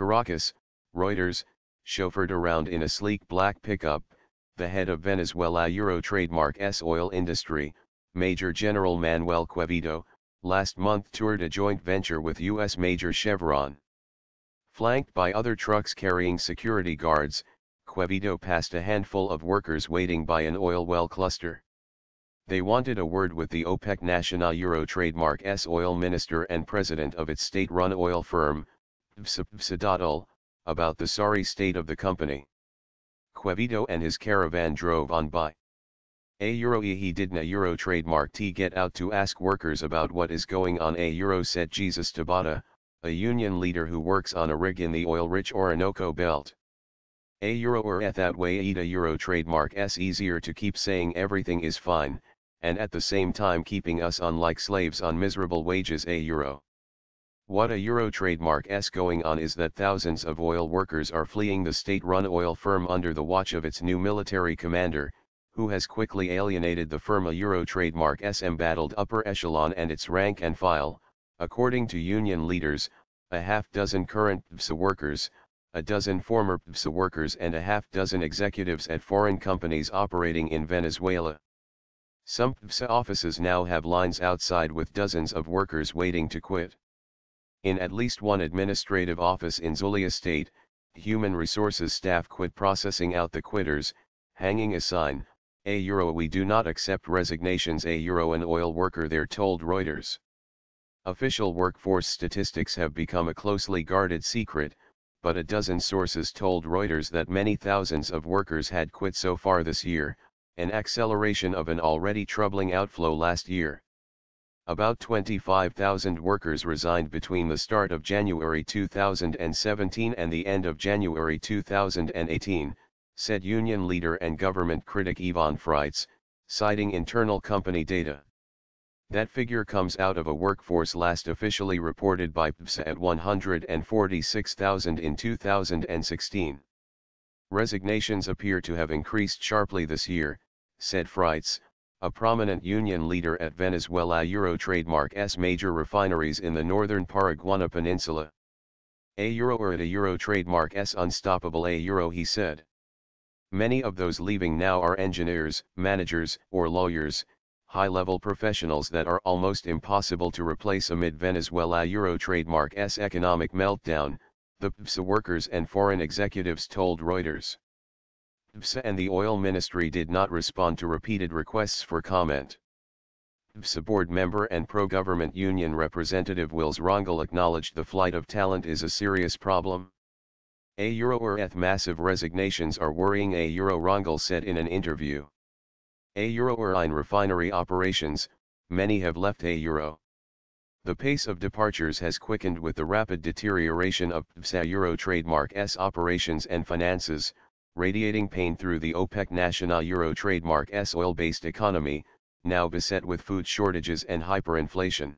Caracas, Reuters, chauffeured around in a sleek black pickup, the head of Venezuela Euro trademark S oil industry, Major General Manuel Quevedo, last month toured a joint venture with U.S. Major Chevron. Flanked by other trucks carrying security guards, Quevedo passed a handful of workers waiting by an oil well cluster. They wanted a word with the OPEC National Euro trademark S oil minister and president of its state-run oil firm, Psa about the sorry state of the company. Quevedo and his caravan drove on by. A euro he did na euro trademark T get out to ask workers about what is going on a euro said Jesus Tabata, a union leader who works on a rig in the oil-rich Orinoco belt. A euro or at that way eat a euro trademark s easier to keep saying everything is fine, and at the same time keeping us on like slaves on miserable wages a euro. What a euro trademark s going on is that thousands of oil workers are fleeing the state-run oil firm under the watch of its new military commander, who has quickly alienated the firm a Euro trademark S embattled upper echelon and its rank and file, according to union leaders, a half dozen current PSA workers, a dozen former PSA workers and a half dozen executives at foreign companies operating in Venezuela. Some PSA offices now have lines outside with dozens of workers waiting to quit. In at least one administrative office in Zulia State, human resources staff quit processing out the quitters, hanging a sign, a euro we do not accept resignations a euro an oil worker there told Reuters. Official workforce statistics have become a closely guarded secret, but a dozen sources told Reuters that many thousands of workers had quit so far this year, an acceleration of an already troubling outflow last year. About 25,000 workers resigned between the start of January 2017 and the end of January 2018, said union leader and government critic Ivan Freites, citing internal company data. That figure comes out of a workforce last officially reported by PSA at 146,000 in 2016. Resignations appear to have increased sharply this year, said Freites, a prominent union leader at Venezuela Euro trademark S major refineries in the northern Paraguana Peninsula. A euro or at a euro trademark S unstoppable a euro he said. Many of those leaving now are engineers, managers, or lawyers, high-level professionals that are almost impossible to replace amid Venezuela Euro trademark S economic meltdown, the PSA workers and foreign executives told Reuters. PSA and the oil ministry did not respond to repeated requests for comment. PSA board member and pro-government union representative Wills Rangel acknowledged the flight of talent is a serious problem. A euro massive resignations are worrying a euro Rangel said in an interview. A euro refinery operations, many have left a euro. The pace of departures has quickened with the rapid deterioration of PSA Euro trademark S operations and finances, radiating pain through the OPEC National Euro trademark S oil-based economy, now beset with food shortages and hyperinflation.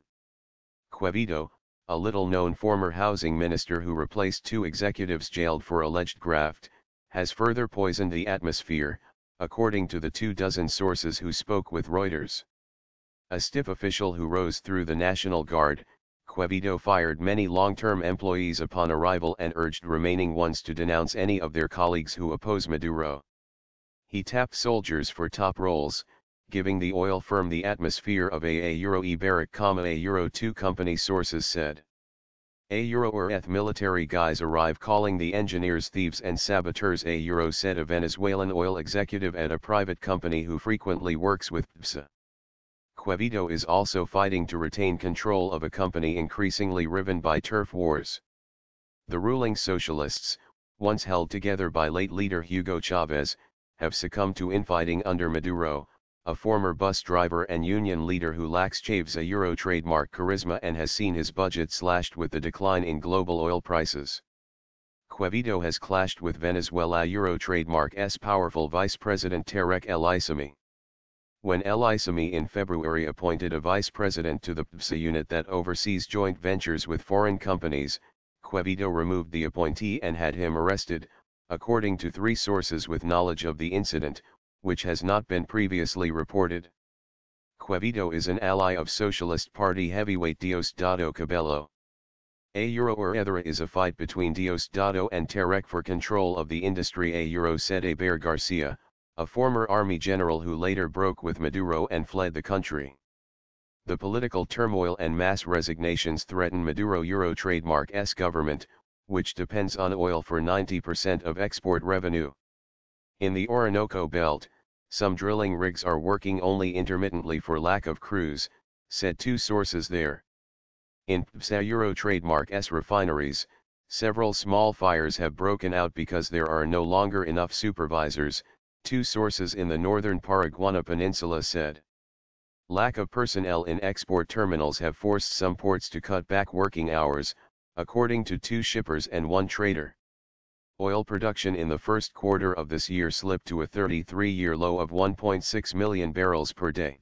Quevedo, a little-known former housing minister who replaced two executives jailed for alleged graft, has further poisoned the atmosphere, according to the two dozen sources who spoke with Reuters. A stiff official who rose through the National Guard, Quevedo fired many long-term employees upon arrival and urged remaining ones to denounce any of their colleagues who oppose Maduro. He tapped soldiers for top roles, giving the oil firm the atmosphere of a, a Euro Iberic, a Euro 2 company sources said. A Euro or eth military guys arrive calling the engineers thieves and saboteurs a Euro said a Venezuelan oil executive at a private company who frequently works with PSA. Quevedo is also fighting to retain control of a company increasingly riven by turf wars. The ruling socialists, once held together by late leader Hugo Chavez, have succumbed to infighting under Maduro, a former bus driver and union leader who lacks Chavez a Euro trademark charisma and has seen his budget slashed with the decline in global oil prices. Quevedo has clashed with Venezuela Euro trademark S powerful Vice President Tarek El Aissami. When El in February appointed a vice president to the PSA unit that oversees joint ventures with foreign companies, Quevedo removed the appointee and had him arrested, according to three sources with knowledge of the incident, which has not been previously reported. Quevedo is an ally of Socialist Party heavyweight Diosdado Cabello. A Euro or Ethera is a fight between Diosdado and Tarek for control of the industry A Euro said Eber Garcia, a former army general who later broke with Maduro and fled the country. The political turmoil and mass resignations threaten Maduro Euro trademark S government, which depends on oil for 90% of export revenue. In the Orinoco Belt, some drilling rigs are working only intermittently for lack of crews, said two sources there. In PSA Euro trademark S refineries, several small fires have broken out because there are no longer enough supervisors, two sources in the northern Paraguana Peninsula said. Lack of personnel in export terminals have forced some ports to cut back working hours, according to two shippers and one trader. Oil production in the first quarter of this year slipped to a 33-year low of 1.6 million barrels per day.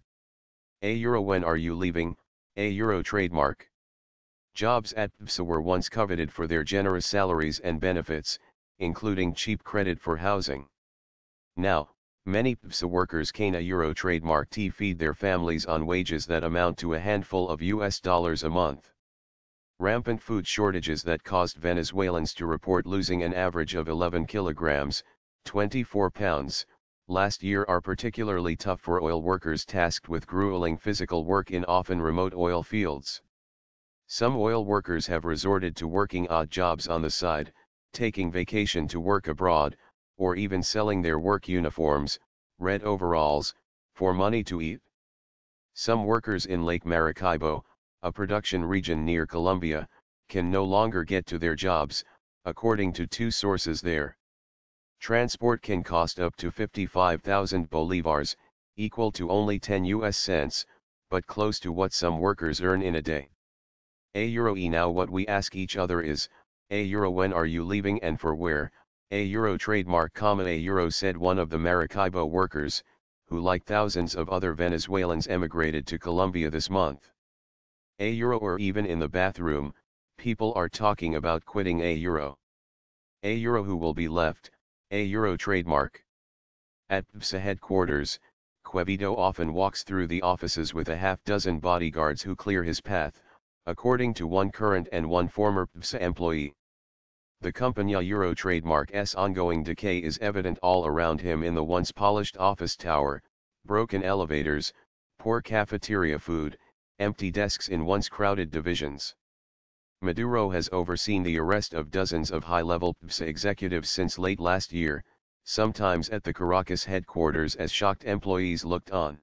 A euro when are you leaving, a euro trademark. Jobs at PSA were once coveted for their generous salaries and benefits, including cheap credit for housing. Now, many PSA workers can a euro trademark T feed their families on wages that amount to a handful of US dollars a month. Rampant food shortages that caused Venezuelans to report losing an average of 11 kilograms, 24 pounds, last year are particularly tough for oil workers tasked with grueling physical work in often remote oil fields. Some oil workers have resorted to working odd jobs on the side, taking vacation to work abroad, or even selling their work uniforms, red overalls, for money to eat. Some workers in Lake Maracaibo, a production region near Colombia, can no longer get to their jobs, according to two sources there. Transport can cost up to 55,000 bolivars, equal to only 10 US cents, but close to what some workers earn in a day. A euro e now what we ask each other is, a euro when are you leaving and for where, a euro trademark a euro said one of the Maracaibo workers, who like thousands of other Venezuelans emigrated to Colombia this month. A euro or even in the bathroom, people are talking about quitting a euro. A euro who will be left, a euro trademark. At PSA headquarters, Quevedo often walks through the offices with a half dozen bodyguards who clear his path, according to one current and one former PSA employee. The Compagnia Euro trademark's ongoing decay is evident all around him in the once polished office tower, broken elevators, poor cafeteria food, empty desks in once crowded divisions. Maduro has overseen the arrest of dozens of high-level PSA executives since late last year, sometimes at the Caracas headquarters as shocked employees looked on.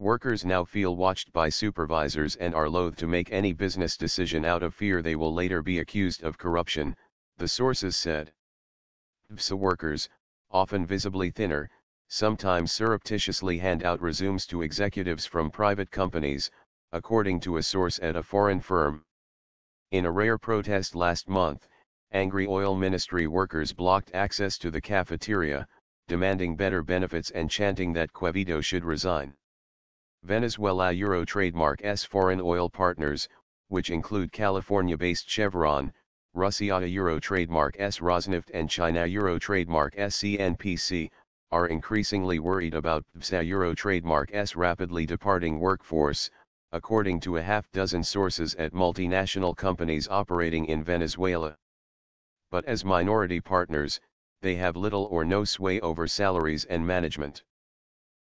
Workers now feel watched by supervisors and are loath to make any business decision out of fear they will later be accused of corruption, the sources said. PSA workers, often visibly thinner, sometimes surreptitiously hand out resumes to executives from private companies, according to a source at a foreign firm. In a rare protest last month, angry oil ministry workers blocked access to the cafeteria, demanding better benefits and chanting that Quevedo should resign. Venezuela Euro trademark S foreign oil partners, which include California-based Chevron, Russia Euro trademark S Rosneft and China Euro trademark S CNPC, are increasingly worried about PSA Euro trademark S rapidly departing workforce, according to a half dozen sources at multinational companies operating in Venezuela. But as minority partners, they have little or no sway over salaries and management.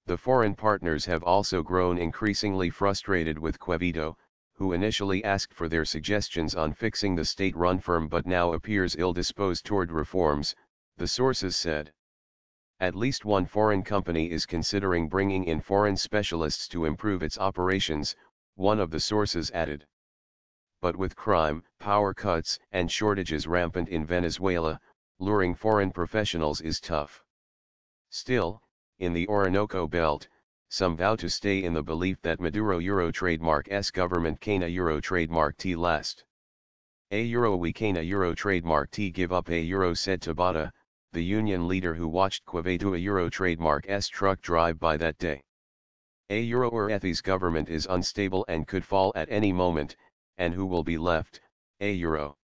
The foreign partners have also grown increasingly frustrated with Quevedo, who initially asked for their suggestions on fixing the state-run firm but now appears ill-disposed toward reforms, the sources said. At least one foreign company is considering bringing in foreign specialists to improve its operations, one of the sources added. But with crime, power cuts, and shortages rampant in Venezuela, luring foreign professionals is tough. Still, in the Orinoco Belt, some vow to stay in the belief that Maduro Euro trademark S government can a Euro trademark T last. A Euro we can a Euro trademark T give up a Euro said Tabata, the union leader who watched Quevedo a Euro trademark S truck drive by that day. A Euro or Ethi's government is unstable and could fall at any moment, and who will be left, A Euro.